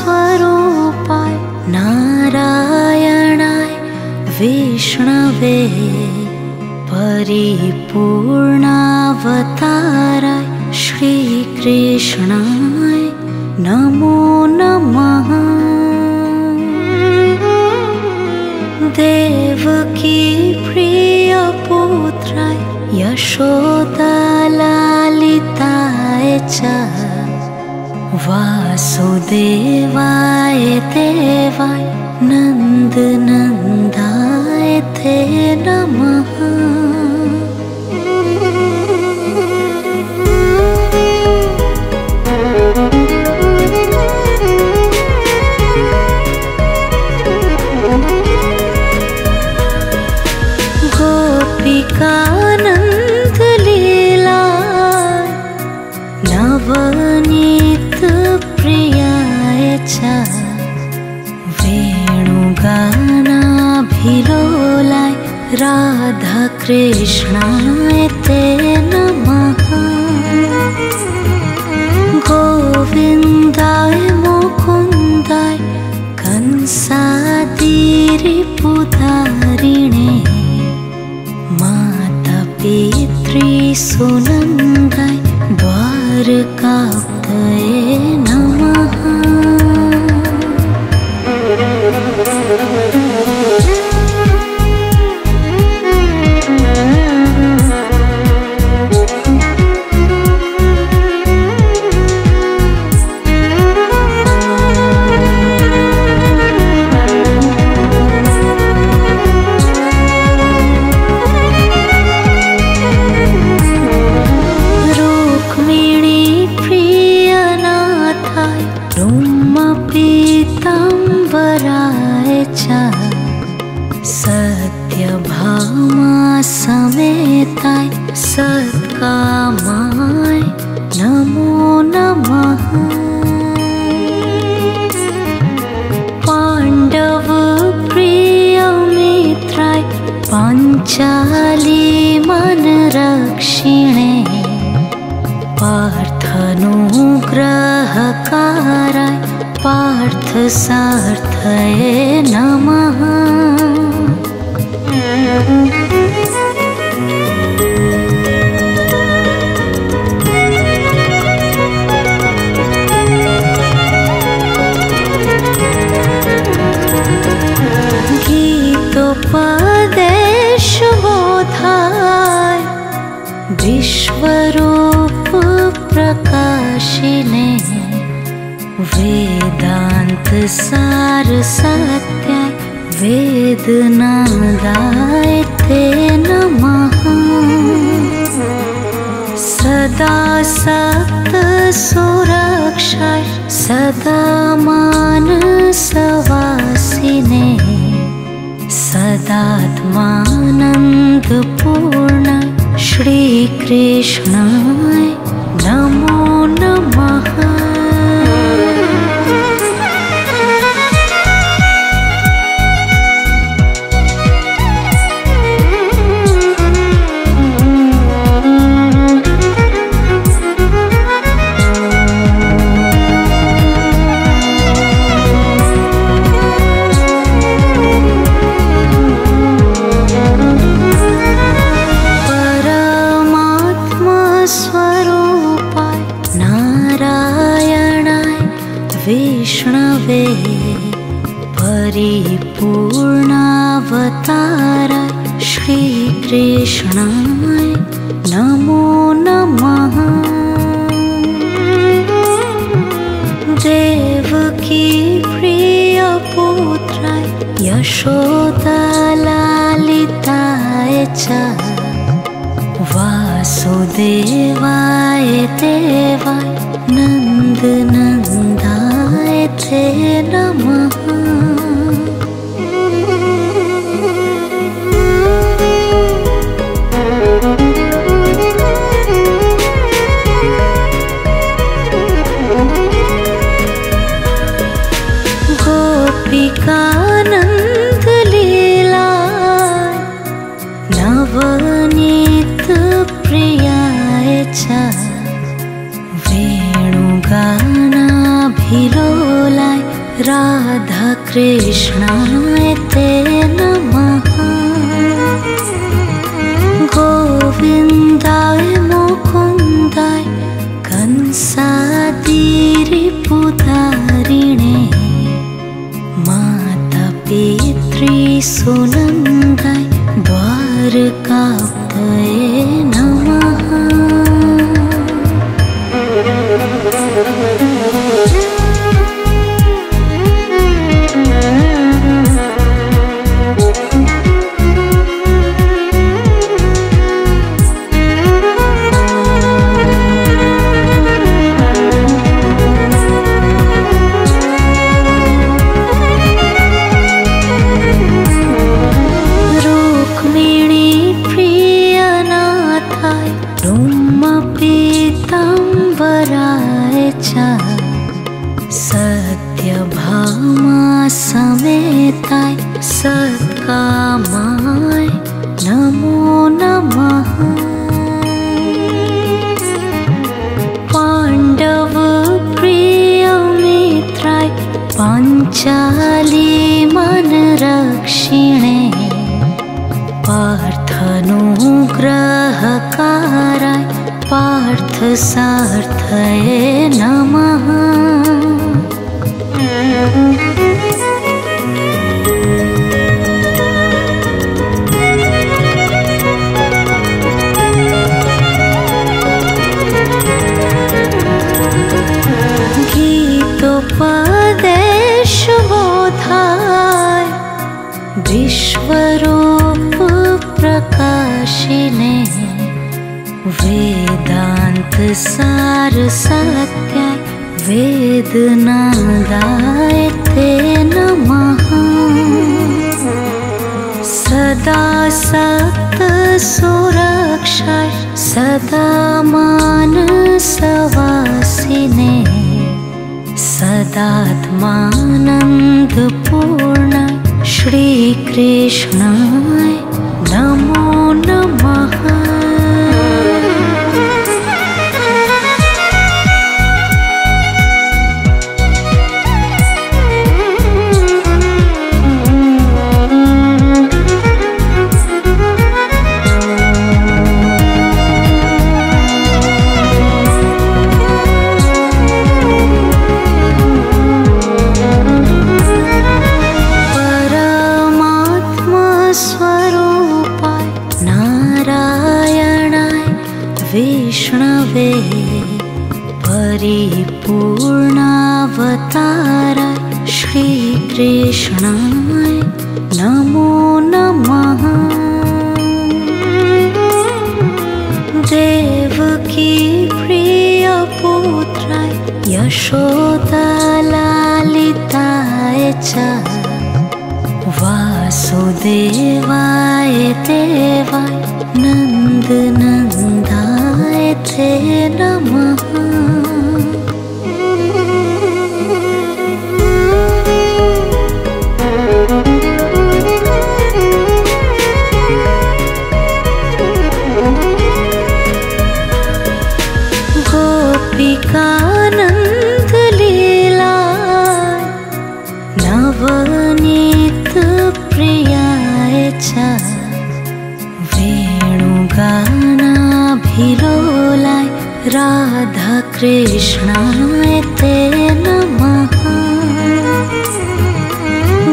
परमात्मस्वरूपाय नारायणाय विष्णवे परिपूर्णावताराय श्रीकृष्णाय नमो यशोदलालिताय च वासुदेवाय देवाय मातपितृसुनन्दाय विश्वरूपप्रकाशिने वेदान्तसारसत्याय वेदनादाय ते नमः। सदा सप्तसुरक्षाय सदा मानसवासिने सदात्मानन्दपूर्ण श्रीकृष्णाय यशोदलालिताय च वासुदेवाय देवाय नन्दनन्दाय ते नमः कृष्ण श्रीकृष्णाय তৃষ্ণায় নমো নমঃ দেবকী প্রিয় পুত্রায় যশোদা লালিতায় চ। वासुदेवाय देवाय नन्दन नवनीतप्रियाय च। वेणुगणाभिरोलाय राधाकृष्णाय ते नमः।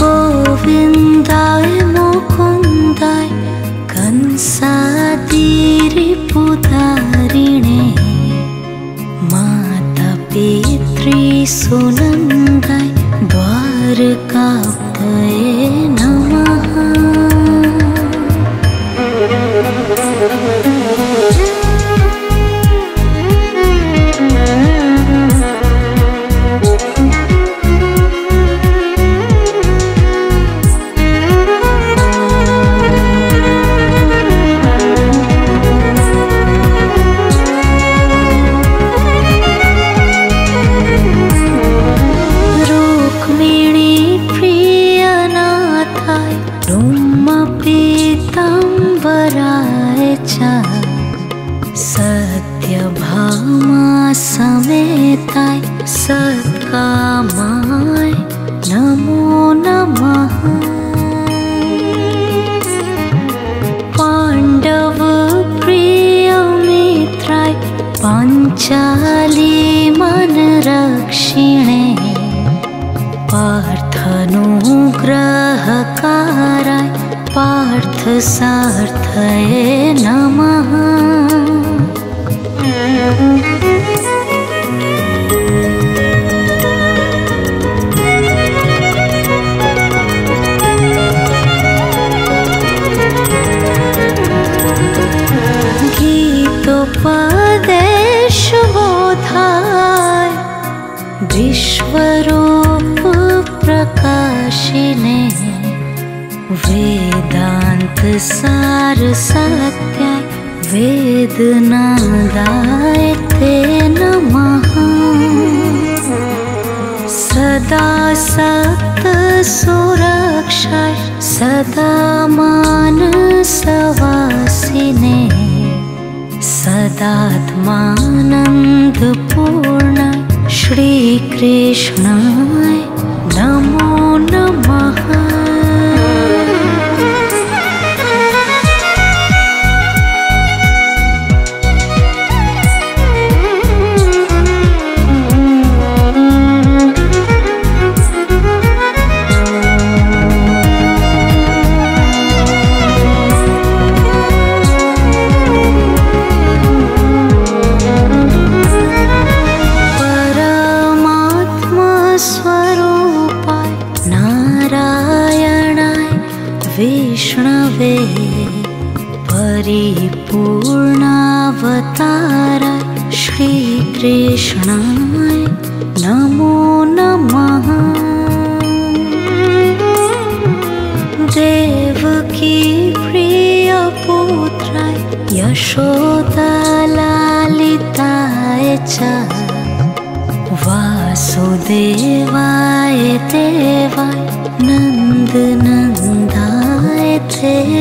गोविन्दाय मुकुन्दाय कंसादिपुधारिणी माता पितृ सुन सरका गए। पार्थनुग्रहकाराय पार्थसार्थये नमः। गीतोपदेशबोधाय विश्वरो वेदान्त सार सत्याय वेदनादाय ते नमः। सदा सक्त सुरक्षाय सदा मानसवासिने। सदात्मानन्दपूर्ण श्रीकृष्णाय नमो नमः विष्णवे परिपूर्णावताराय श्रीकृष्णाय नमो नमः। देवकी प्रियपुत्राय यशोदलालिताय च। वासुदेवाय देवाय नन्दनन्दाय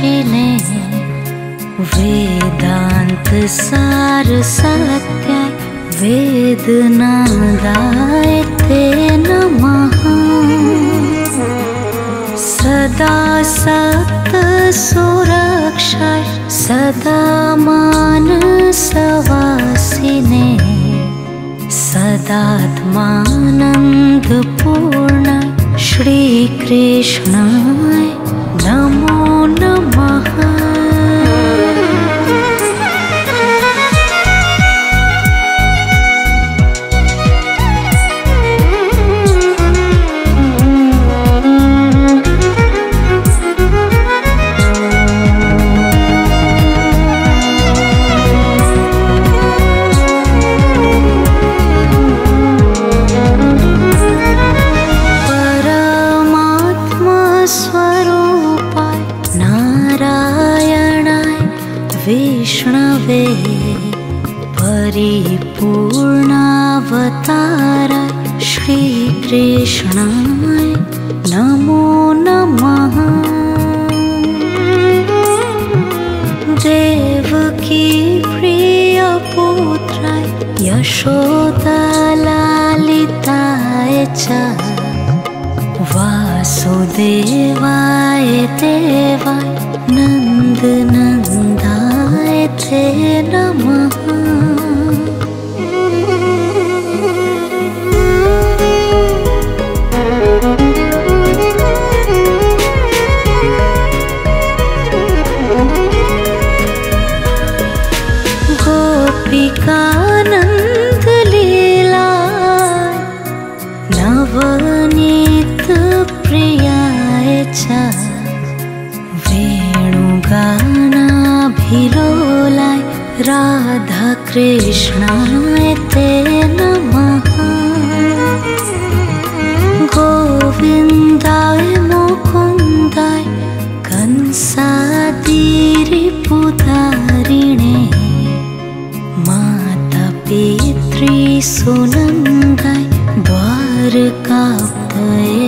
प्रकाशिने वेदान्त सार सत्याय वेदनादाय ते नमः सदा सक्त सुरक्षाय सदा मानसवासिने सदात्मानन्दपूर्ण श्रीकृष्णाय पितृसुनन्दाय द्वारकापये नमः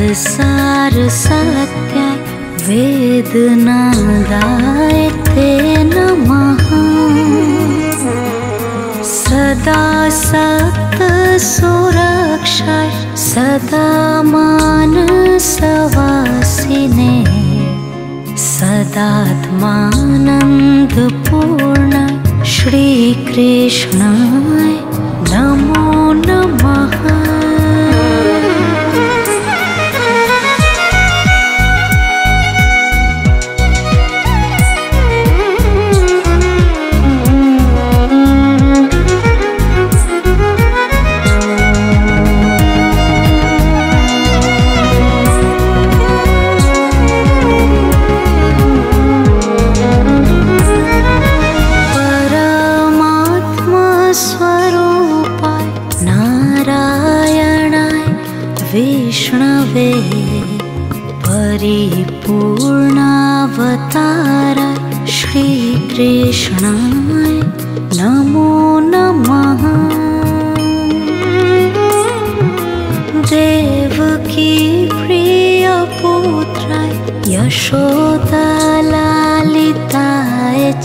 वेदान्तसारसत्याय वेदनादाय ते नमः। सदा सप्तसुरक्षाय सदा मानसवासिने सदात्मानन्दपूर्णाय श्रीकृष्णाय देवकी प्रियपुत्राय यशोदलालिताय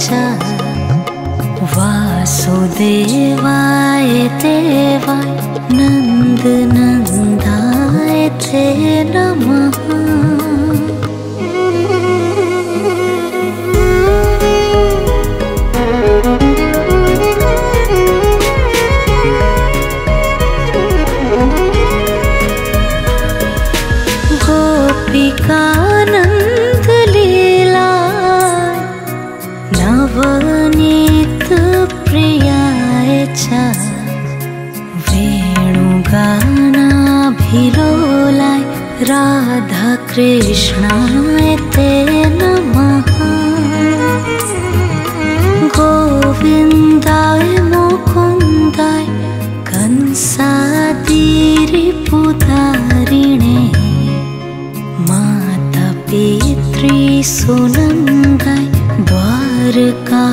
च। वासुदेवाय देवाय नन्दनन्दाय य राधामः गोविन्दय मुकुन्दय कंसादिपुधारिणी माता पितृ सुनङ्गय द्वारका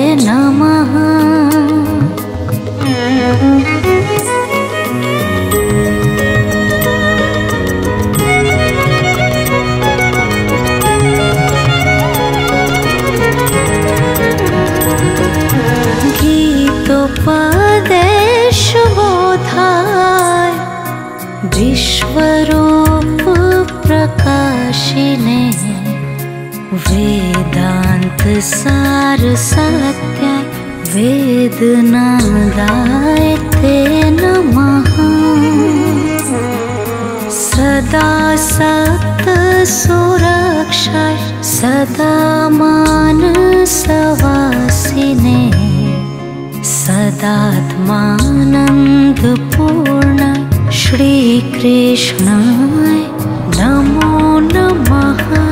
पार्थसार्थये मानसवासिने सदात्मानन्दपूर्णाय श्रीकृष्णाय नमो नमः